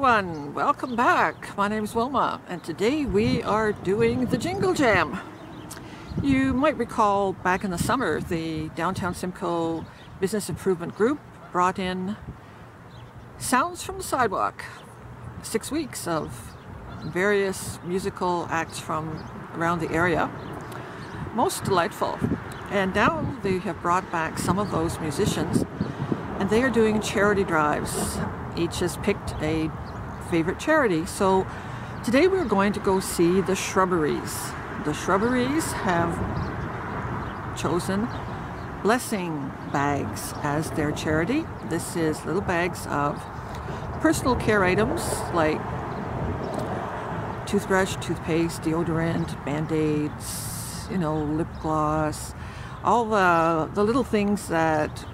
Everyone, welcome back. My name is Wilma and today we are doing the Jingle Jam. You might recall back in the summer the Downtown Simcoe Business Improvement Group brought in Sounds from the Sidewalk. Six weeks of various musical acts from around the area. Most delightful. And now they have brought back some of those musicians and they are doing charity drives. Each has picked a favorite charity. So today we're going to go see the Shrubberies. The Shrubberies have chosen blessing bags as their charity. This is little bags of personal care items like toothbrush, toothpaste, deodorant, band-aids, you know, lip gloss, all the, the little things that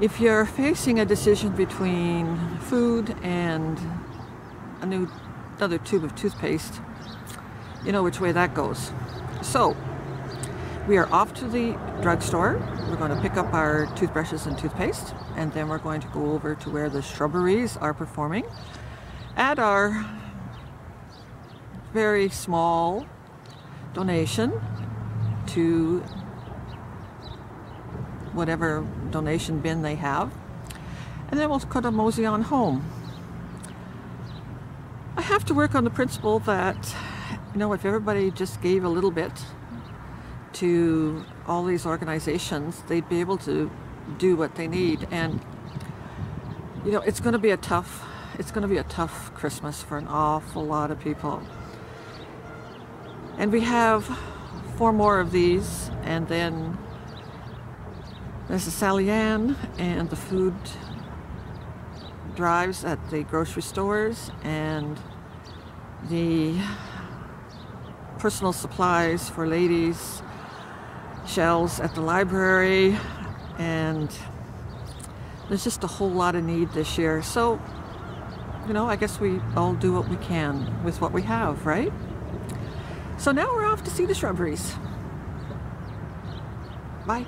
if you're facing a decision between food and a new another tube of toothpaste, you know which way that goes. So, we are off to the drugstore. We're going to pick up our toothbrushes and toothpaste, and then we're going to go over to where the shrubberies are performing at our very small donation to whatever donation bin they have. And then we'll cut a mosey on home. I have to work on the principle that, you know, if everybody just gave a little bit to all these organizations, they'd be able to do what they need. And, you know, it's going to be a tough, it's going to be a tough Christmas for an awful lot of people. And we have four more of these, and then there's the Sally Ann and the food drives at the grocery stores and the personal supplies for ladies shelves at the library and there's just a whole lot of need this year. So you know I guess we all do what we can with what we have right? So now we're off to see the shrubberies. Bye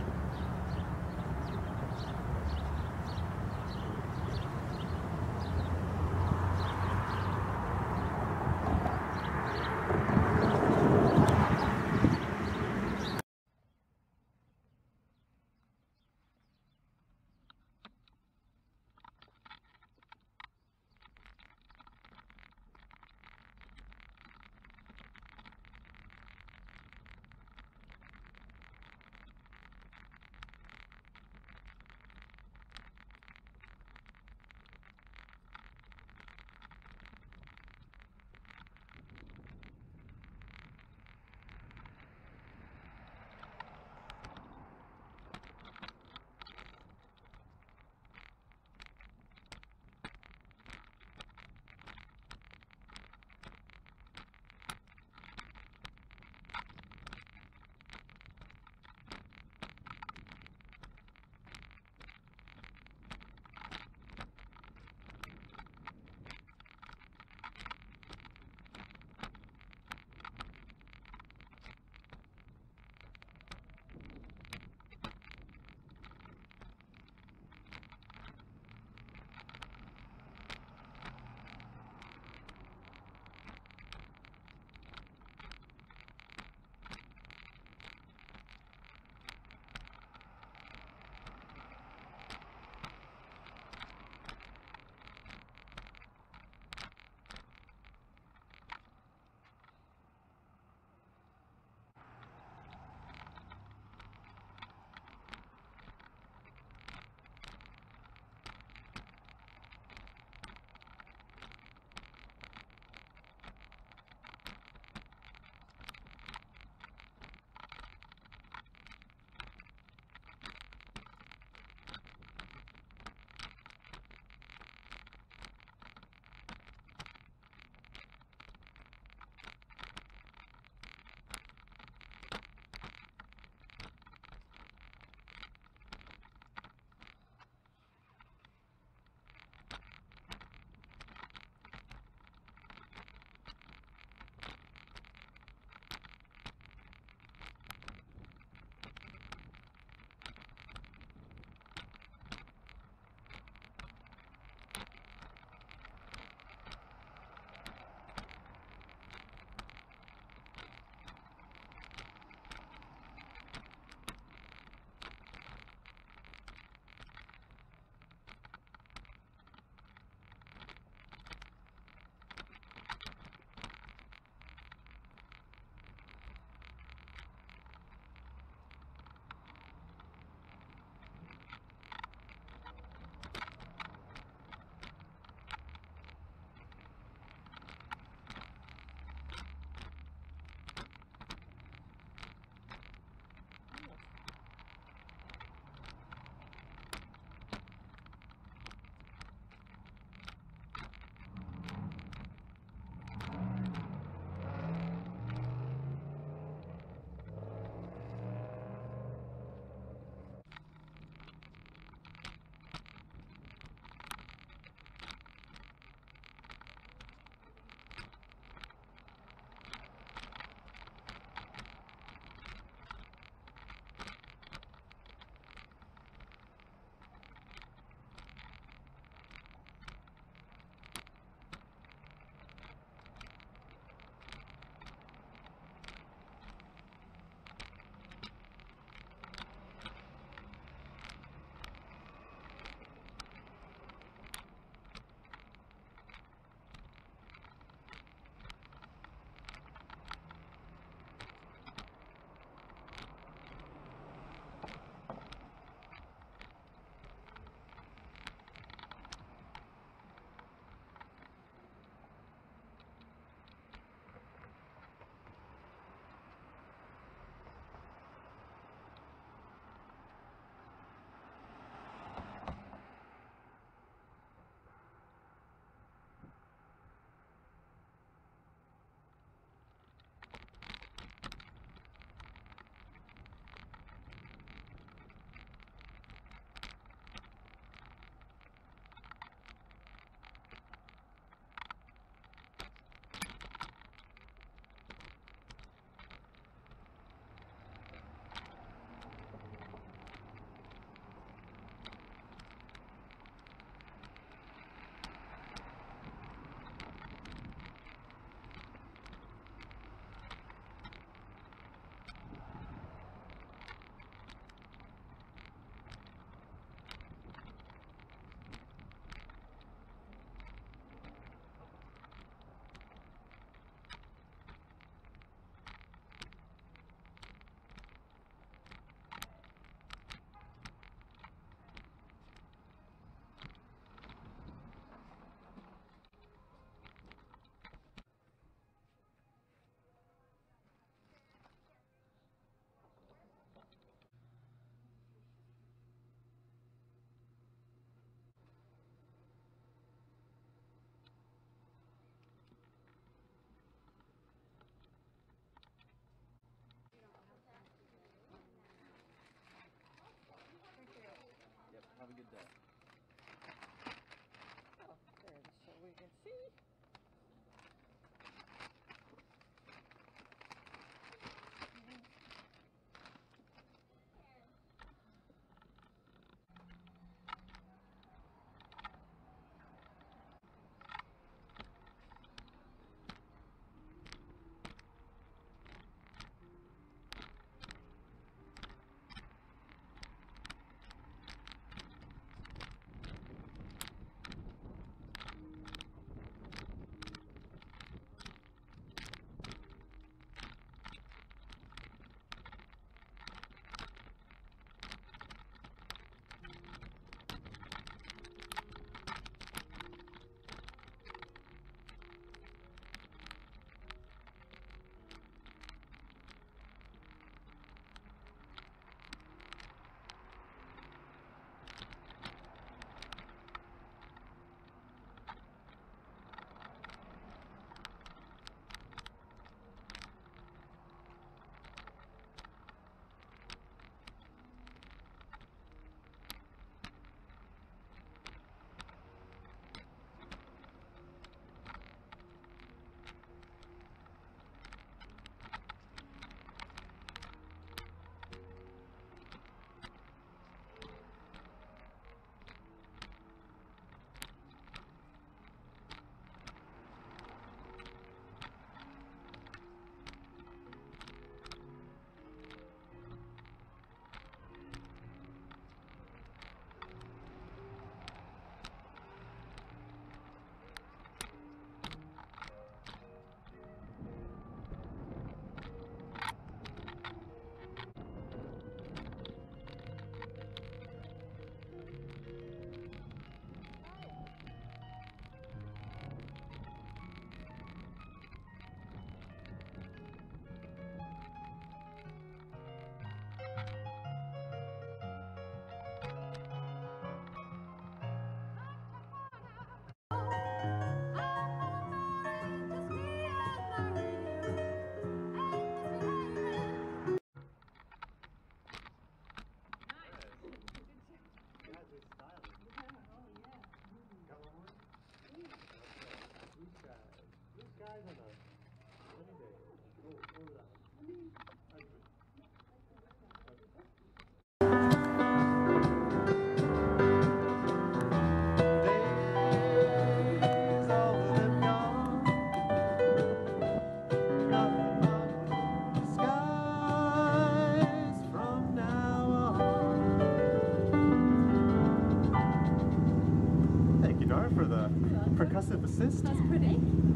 That's pretty.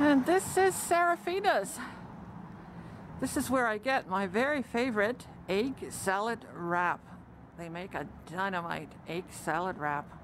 And this is Serafina's. This is where I get my very favorite egg salad wrap. They make a dynamite egg salad wrap.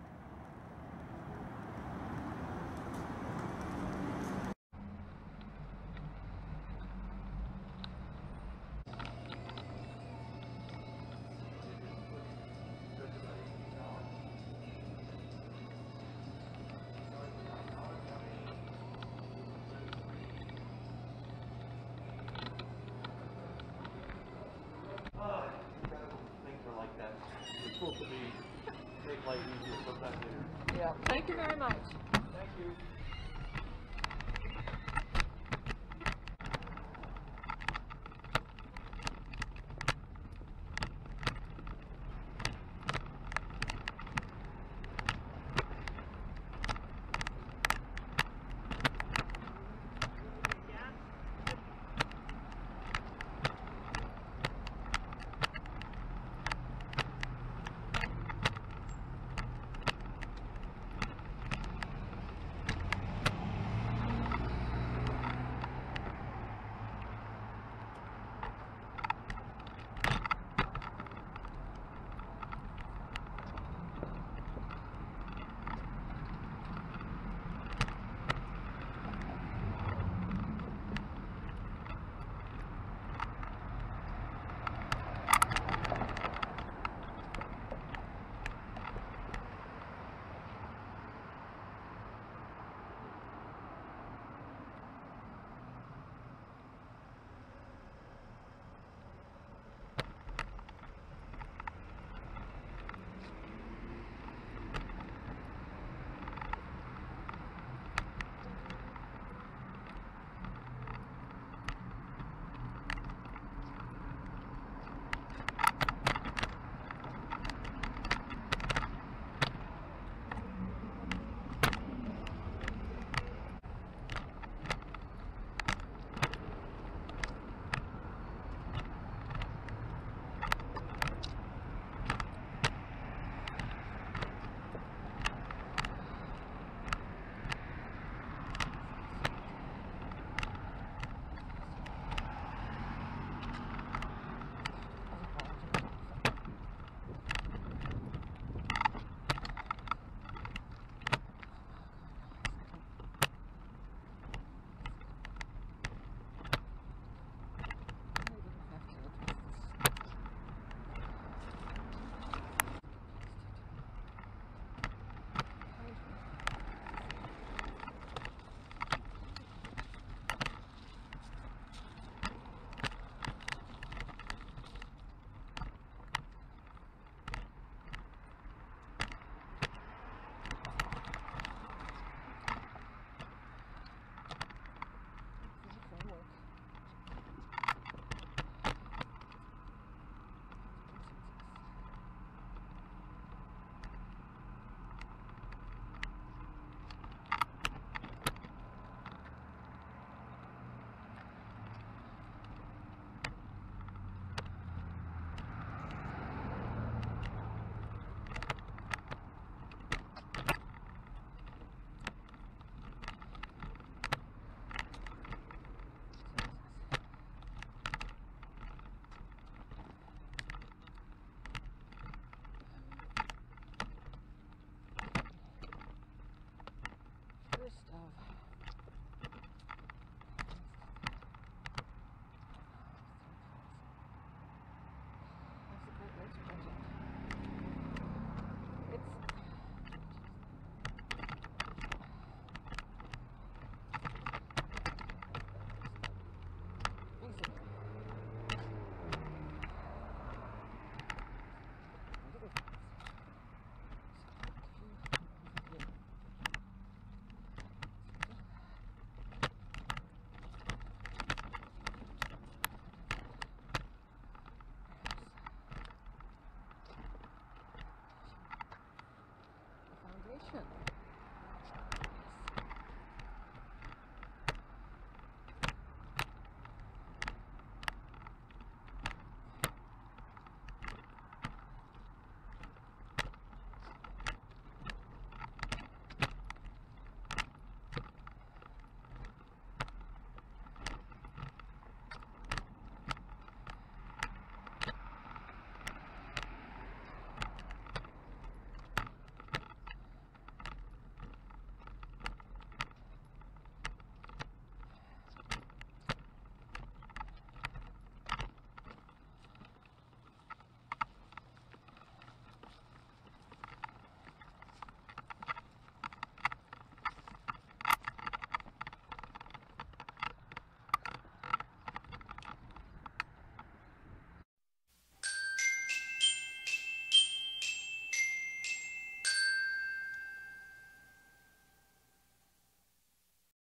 supposed to be easier sometime later. Yeah. Thank you very much. Thank you.